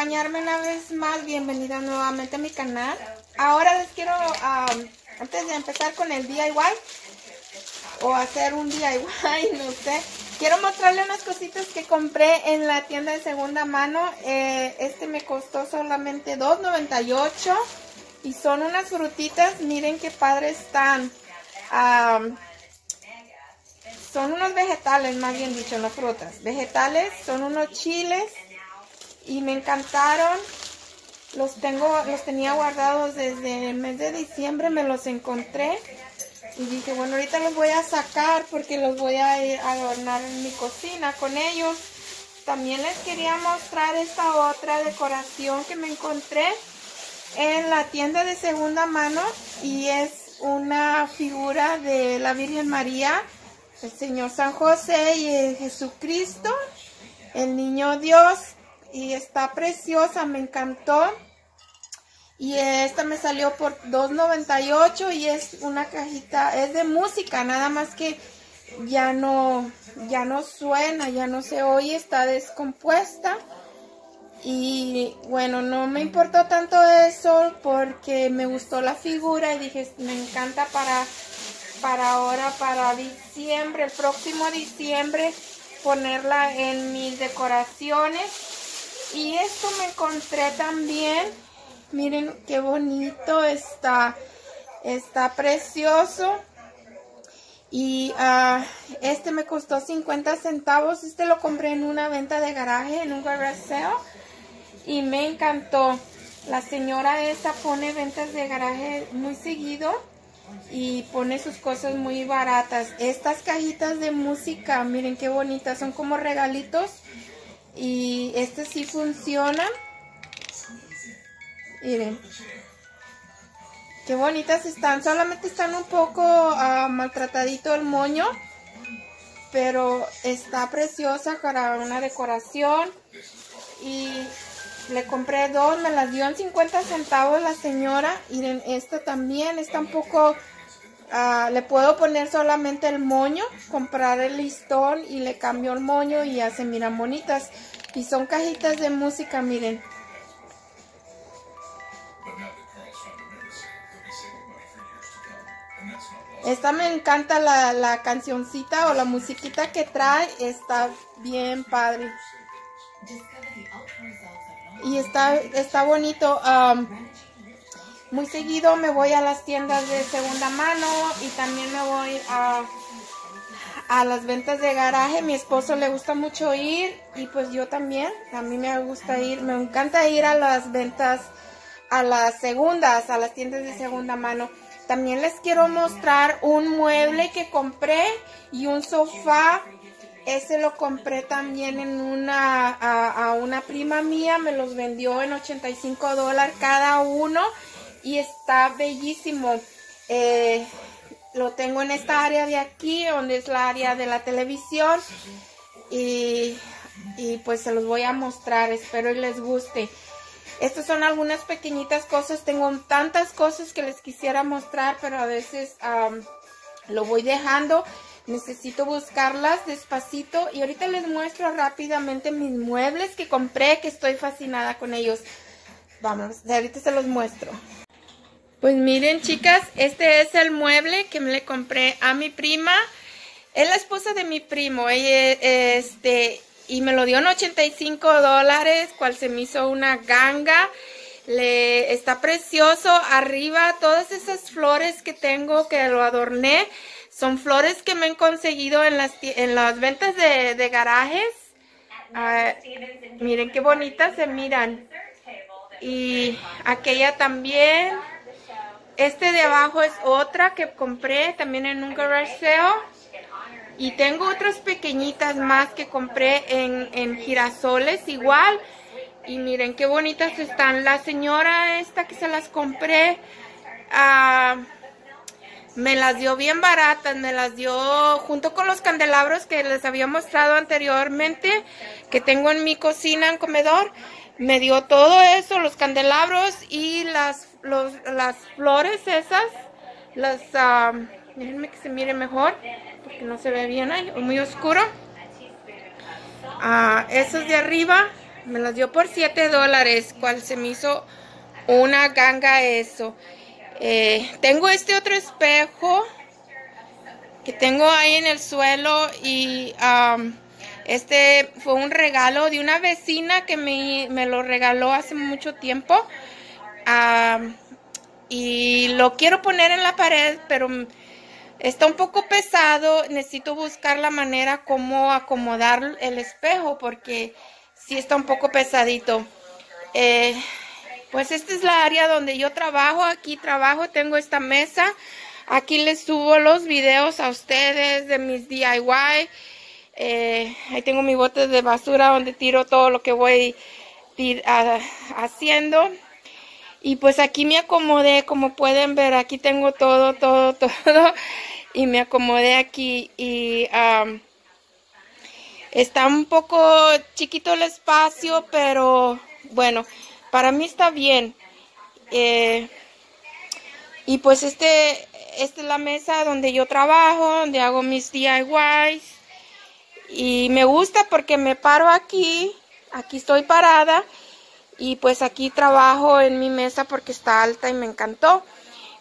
acompañarme una vez más. Bienvenida nuevamente a mi canal. Ahora les quiero, antes de empezar con el DIY o hacer un DIY, no sé, quiero mostrarle unas cositas que compré en la tienda de segunda mano. Eh, este me costó solamente $2.98 y son unas frutitas, miren qué padres están son unos vegetales, más bien dicho, no frutas. Vegetales, son unos chiles y me encantaron. Los tengo, los tenía guardados desde el mes de diciembre, me los encontré. Y dije, bueno, ahorita los voy a sacar porque los voy a adornar en mi cocina con ellos. También les quería mostrar esta otra decoración que me encontré en la tienda de segunda mano. Y es una figura de la Virgen María el Señor San José y Jesucristo, el Niño Dios, y está preciosa, me encantó. Y esta me salió por $2.98 y es una cajita, es de música, nada más que ya no, ya no suena, ya no se oye, está descompuesta. Y bueno, no me importó tanto eso porque me gustó la figura y dije, me encanta para para ahora, para diciembre, el próximo diciembre, ponerla en mis decoraciones. Y esto me encontré también. Miren qué bonito está. Está precioso. Y uh, este me costó 50 centavos. Este lo compré en una venta de garaje, en un garage sale. Y me encantó. La señora esta pone ventas de garaje muy seguido y pone sus cosas muy baratas. Estas cajitas de música, miren qué bonitas, son como regalitos y este sí funciona. Miren. Qué bonitas están, solamente están un poco uh, maltratadito el moño, pero está preciosa para una decoración y le compré dos, me las dio en 50 centavos la señora. Miren, esta también está un poco... Ah, le puedo poner solamente el moño, comprar el listón y le cambio el moño y ya se miran bonitas. Y son cajitas de música, miren. Esta me encanta la, la cancioncita o la musiquita que trae, está bien padre y está, está bonito. Muy seguido me voy a las tiendas de segunda mano y también me voy a, a las ventas de garaje. Mi esposo le gusta mucho ir y pues yo también. A mí me gusta ir, me encanta ir a las ventas, a las segundas, a las tiendas de segunda mano. También les quiero mostrar un mueble que compré y un sofá ese lo compré también en una, a, una prima mía, me los vendió en 85 dólares cada uno y está bellísimo. Eh, lo tengo en esta área de aquí, donde es la área de la televisión y, y pues se los voy a mostrar, espero y les guste. Estas son algunas pequeñitas cosas, tengo tantas cosas que les quisiera mostrar, pero a veces lo voy dejando. Necesito buscarlas despacito y ahorita les muestro rápidamente mis muebles que compré, que estoy fascinada con ellos. Vamos, ahorita se los muestro. Pues miren chicas, este es el mueble que me le compré a mi prima. Es la esposa de mi primo, este, y me lo dio en 85 dólares, cual se me hizo una ganga. Le, está precioso. Arriba todas esas flores que tengo que lo adorné. Son flores que me han conseguido en las, en las ventas de, garajes. Ah, miren qué bonitas se miran. Y aquella también. Este de abajo es otra que compré también en un garage. Y tengo otras pequeñitas más que compré en, en girasoles igual. Y miren qué bonitas están. La señora esta que se las compré... Uh, me las dio bien baratas, me las dio junto con los candelabros que les había mostrado anteriormente, que tengo en mi cocina, en comedor. Me dio todo eso, los candelabros y las, las flores esas, las, déjenme que se mire mejor, porque no se ve bien ahí, muy oscuro. Ah, esos de arriba me las dio por 7 dólares, cual se me hizo una ganga eso. Eh, tengo este otro espejo que tengo ahí en el suelo y este fue un regalo de una vecina que me, me lo regaló hace mucho tiempo. Y lo quiero poner en la pared, pero está un poco pesado. Necesito buscar la manera como acomodar el espejo porque sí está un poco pesadito. Eh, pues esta es la área donde yo trabajo. Aquí trabajo, tengo esta mesa. Aquí les subo los videos a ustedes de mis DIY. Eh, ahí tengo mi bote de basura donde tiro todo lo que voy haciendo. Y pues aquí me acomodé, como pueden ver, aquí tengo todo, todo, todo. Y me acomodé aquí y está un poco chiquito el espacio, pero bueno, para mí está bien. Eh, y pues este, esta es la mesa donde yo trabajo, donde hago mis DIYs. Y me gusta porque me paro aquí, aquí estoy parada. Y pues aquí trabajo en mi mesa porque está alta y me encantó.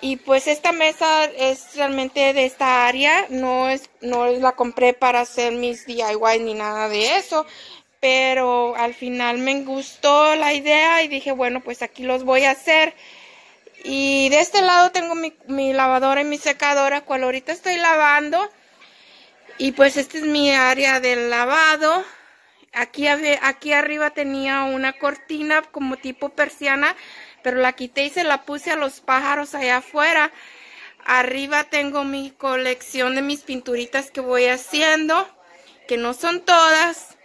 Y pues esta mesa es realmente de esta área, no es, no la compré para hacer mis DIY ni nada de eso pero al final me gustó la idea y dije, bueno, pues aquí los voy a hacer. Y de este lado tengo mi, lavadora y mi secadora, cual ahorita estoy lavando. Y pues este es mi área del lavado. Aquí, aquí arriba tenía una cortina como tipo persiana, pero la quité y se la puse a los pájaros allá afuera. Arriba tengo mi colección de mis pinturitas que voy haciendo, que no son todas.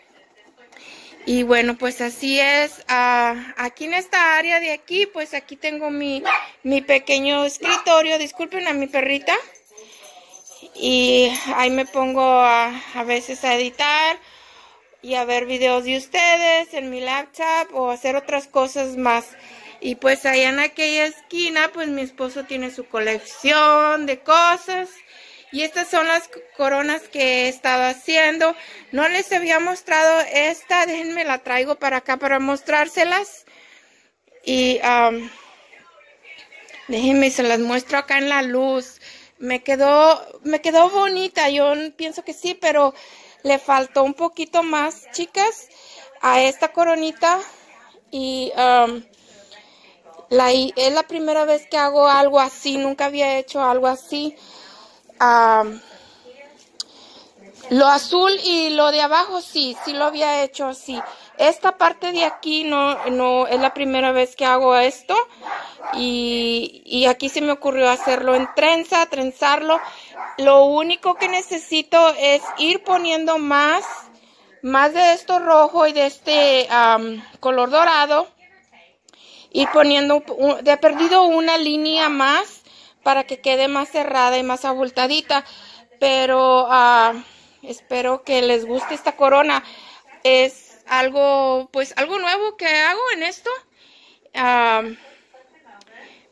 Y bueno, pues así es. Ah, aquí en esta área de aquí, pues aquí tengo mi, mi pequeño escritorio. Disculpen a mi perrita. Y ahí me pongo a, a veces a editar y a ver videos de ustedes en mi laptop o hacer otras cosas más. Y pues allá en aquella esquina, pues mi esposo tiene su colección de cosas. Y estas son las coronas que estaba haciendo. No les había mostrado esta. Déjenme la traigo para acá para mostrárselas. Y déjenme se las muestro acá en la luz. Me quedó, me quedó bonita. Yo pienso que sí, pero le faltó un poquito más, chicas, a esta coronita. Y la, es la primera vez que hago algo así. Nunca había hecho algo así lo azul y lo de abajo sí, sí lo había hecho así. Esta parte de aquí no, no es la primera vez que hago esto. Y, y aquí se me ocurrió hacerlo en trenza, trenzarlo. Lo único que necesito es ir poniendo más, más de esto rojo y de este color dorado. Ir poniendo, de perdido una línea más para que quede más cerrada y más abultadita. Pero ah, espero que les guste esta corona. Es algo, pues, algo nuevo que hago en esto. Ah,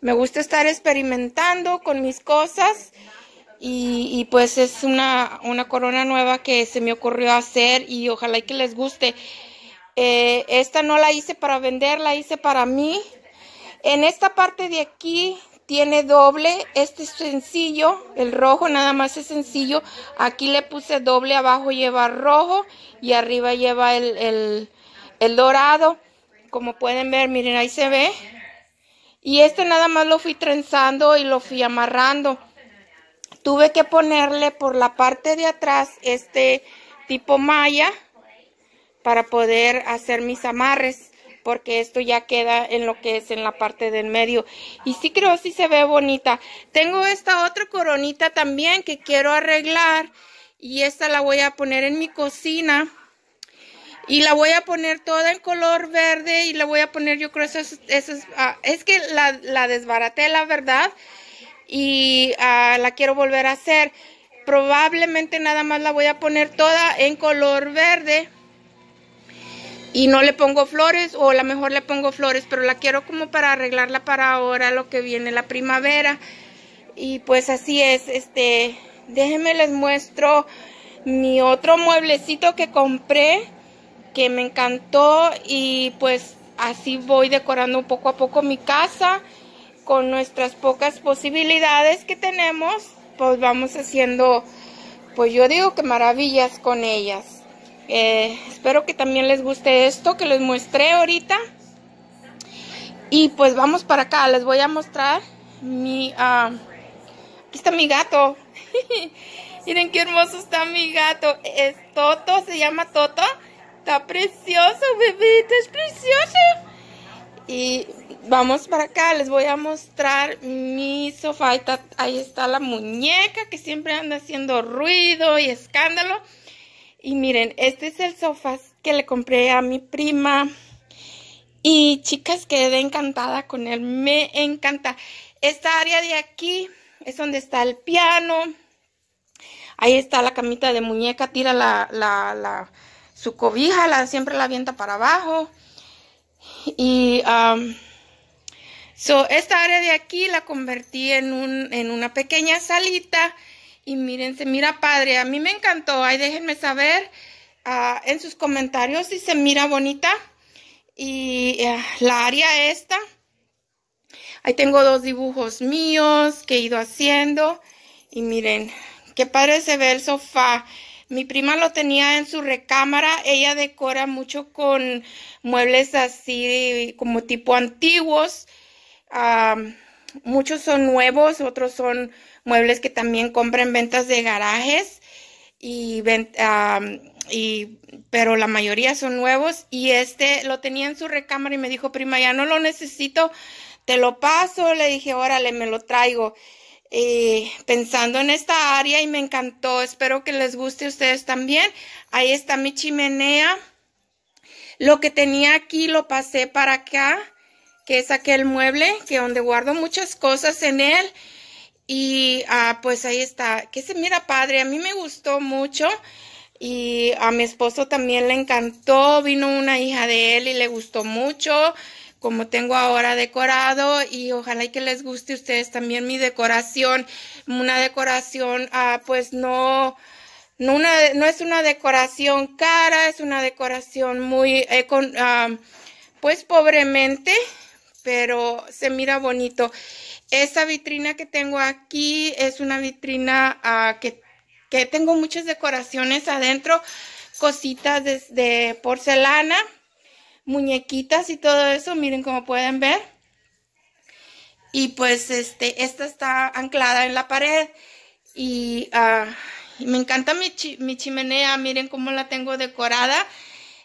me gusta estar experimentando con mis cosas. Y, pues es una, una, corona nueva que se me ocurrió hacer y ojalá y que les guste. Eh, esta no la hice para vender, la hice para mí. En esta parte de aquí tiene doble, este es sencillo, el rojo nada más es sencillo, aquí le puse doble, abajo lleva rojo y arriba lleva el, dorado, como pueden ver, miren ahí se ve, y este nada más lo fui trenzando y lo fui amarrando, tuve que ponerle por la parte de atrás este tipo malla para poder hacer mis amarres porque esto ya queda en lo que es en la parte del medio. Y sí creo sí se ve bonita. Tengo esta otra coronita también que quiero arreglar y esta la voy a poner en mi cocina. Y la voy a poner toda en color verde y la voy a poner, yo creo, eso es, ah, es que la, la, desbaraté, la verdad, y ah, la quiero volver a hacer. Probablemente nada más la voy a poner toda en color verde y no le pongo flores o a lo mejor le pongo flores, pero la quiero como para arreglarla para ahora lo que viene la primavera. Y pues así es, este, déjenme les muestro mi otro mueblecito que compré que me encantó y pues así voy decorando poco a poco mi casa con nuestras pocas posibilidades que tenemos, pues vamos haciendo, pues yo digo que maravillas con ellas. Eh, espero que también les guste esto que les mostré ahorita. Y pues vamos para acá, les voy a mostrar mi... Uh, aquí está mi gato. Miren qué hermoso está mi gato. Es Toto, se llama Toto. Está precioso, bebito, es precioso. Y vamos para acá, les voy a mostrar mi sofá. Ahí está la muñeca que siempre anda haciendo ruido y escándalo. Y miren, este es el sofá que le compré a mi prima. Y chicas, quedé encantada con él. Me encanta. Esta área de aquí es donde está el piano. Ahí está la camita de muñeca. Tira la, la, su cobija, la, siempre la avienta para abajo. Y so, esta área de aquí la convertí en, un, en una pequeña salita. Y miren, se mira padre. A mí me encantó. Ahí déjenme saber uh, en sus comentarios si se mira bonita. Y uh, la área esta. Ahí tengo dos dibujos míos que he ido haciendo. Y miren, qué padre se ve el sofá. Mi prima lo tenía en su recámara. Ella decora mucho con muebles así como tipo antiguos. Muchos son nuevos, otros son muebles que también compra en ventas de garajes. Y, pero la mayoría son nuevos. Y este lo tenía en su recámara y me dijo, prima, ya no lo necesito, te lo paso. Le dije, órale, me lo traigo. Pensando en esta área y me encantó. Espero que les guste a ustedes también. Ahí está mi chimenea. Lo que tenía aquí lo pasé para acá, que es aquel mueble, que donde guardo muchas cosas en él. Y ah, pues ahí está, que se mira padre. A mí me gustó mucho. Y a mi esposo también le encantó. Vino una hija de él y le gustó mucho como tengo ahora decorado y ojalá y que les guste a ustedes también mi decoración. Una decoración, ah, pues no, no, una, no es una decoración cara, es una decoración muy, eh, ah, pues pobremente, pero se mira bonito. Esa vitrina que tengo aquí es una vitrina ah, que, que tengo muchas decoraciones adentro, cositas de porcelana muñequitas y todo eso, miren como pueden ver. Y pues este, esta está anclada en la pared y, ah, me encanta mi, mi, chimenea, miren cómo la tengo decorada.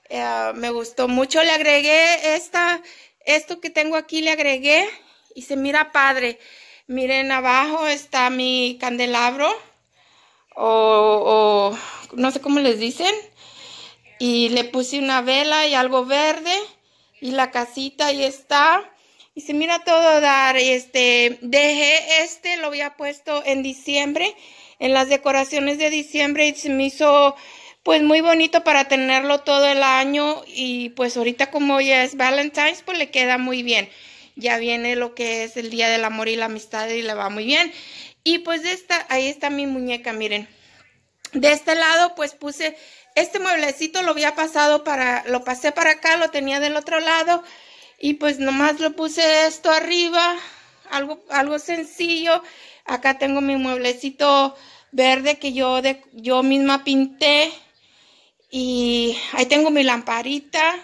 Eh, me gustó mucho, le agregué esta, esto que tengo aquí le agregué y se mira padre. Miren abajo está mi candelabro o, o no sé cómo les dicen y le puse una vela y algo verde y la casita ahí está y se mira todo dar este dejé este lo había puesto en diciembre en las decoraciones de diciembre y se me hizo pues muy bonito para tenerlo todo el año y pues ahorita como ya es Valentine's pues le queda muy bien. Ya viene lo que es el día del amor y la amistad y le va muy bien. Y pues de esta ahí está mi muñeca miren. De este lado pues puse este mueblecito lo había pasado para, lo pasé para acá, lo tenía del otro lado y pues nomás lo puse esto arriba, algo, algo sencillo. Acá tengo mi mueblecito verde que yo, de, yo misma pinté y ahí tengo mi lamparita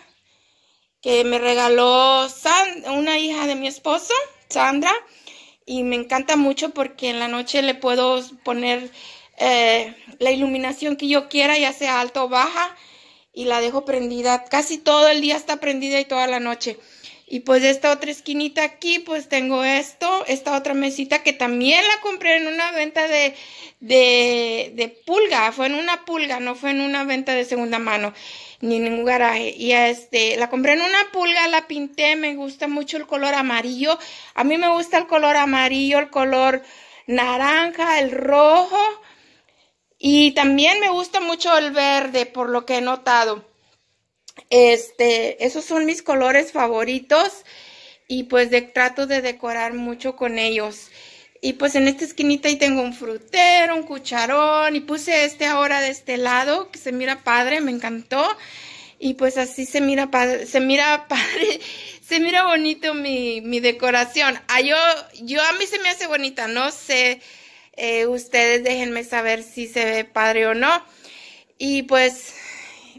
que me regaló una hija de mi esposo, Sandra, y me encanta mucho porque en la noche le puedo poner eh, la iluminación que yo quiera, ya sea alta o baja, y la dejo prendida. Casi todo el día está prendida y toda la noche. Y pues esta otra esquinita aquí, pues tengo esto, esta otra mesita que también la compré en una venta de, de, pulga, fue en una pulga, no fue en una venta de segunda mano, ni en ningún garaje. Y este, la compré en una pulga, la pinté, me gusta mucho el color amarillo. A mí me gusta el color amarillo, el color naranja, el rojo y también me gusta mucho el verde, por lo que he notado. Este, esos son mis colores favoritos y pues de, trato de decorar mucho con ellos. Y pues en esta esquinita ahí tengo un frutero, un cucharón y puse este ahora de este lado que se mira padre, me encantó. Y pues así se mira padre, se mira padre, se mira bonito mi, mi decoración. Ah, yo, yo a mí se me hace bonita, no sé, eh, ustedes déjenme saber si se ve padre o no. Y pues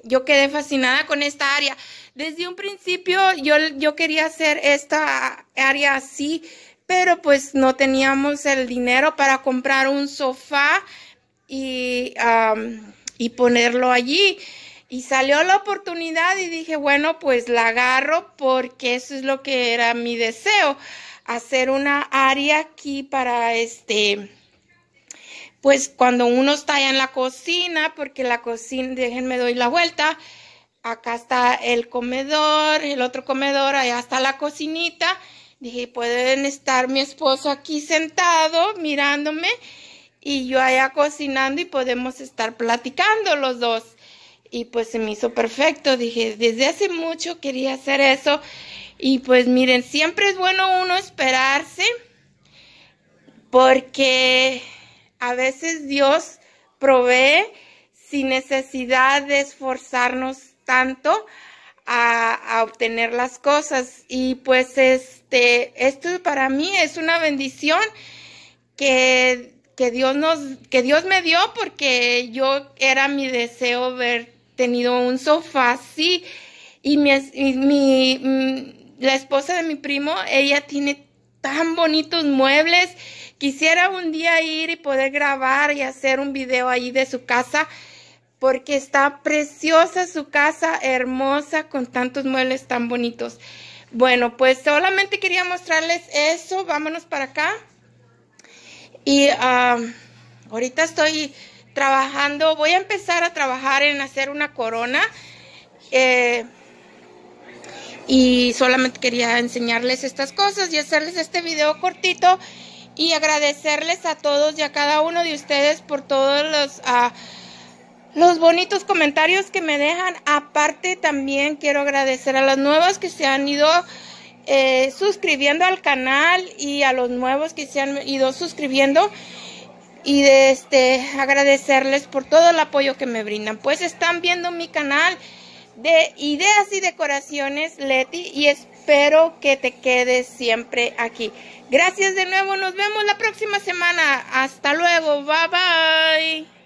yo quedé fascinada con esta área. Desde un principio yo, yo quería hacer esta área así, pero pues no teníamos el dinero para comprar un sofá y, y ponerlo allí. Y salió la oportunidad y dije, bueno, pues la agarro porque eso es lo que era mi deseo, hacer una área aquí para este, pues cuando uno está allá en la cocina, porque la cocina, déjenme doy la vuelta, acá está el comedor, el otro comedor, allá está la cocinita. Dije, pueden estar mi esposo aquí sentado mirándome y yo allá cocinando y podemos estar platicando los dos. Y pues se me hizo perfecto. Dije, desde hace mucho quería hacer eso. Y pues miren, siempre es bueno uno esperarse porque a veces Dios provee sin necesidad de esforzarnos tanto a, obtener las cosas. Y pues este, esto para mí es una bendición que, que, Dios nos, que Dios me dio porque yo era mi deseo ver tenido un sofá así. Y mi, mi, mm, la esposa de mi primo, ella tiene tan bonitos muebles. Quisiera un día ir y poder grabar y hacer un video ahí de su casa porque está preciosa su casa, hermosa, con tantos muebles tan bonitos. Bueno, pues solamente quería mostrarles eso. Vámonos para acá. Y ahorita estoy trabajando, voy a empezar a trabajar en hacer una corona. Eh, y solamente quería enseñarles estas cosas y hacerles este video cortito y agradecerles a todos y a cada uno de ustedes por todos los... Uh, los bonitos comentarios que me dejan. Aparte también quiero agradecer a las nuevas que se han ido eh, suscribiendo al canal y a los nuevos que se han ido suscribiendo y este agradecerles por todo el apoyo que me brindan. Pues están viendo mi canal de ideas y decoraciones Leti y espero que te quedes siempre aquí. Gracias de nuevo, nos vemos la próxima semana. Hasta luego, bye bye.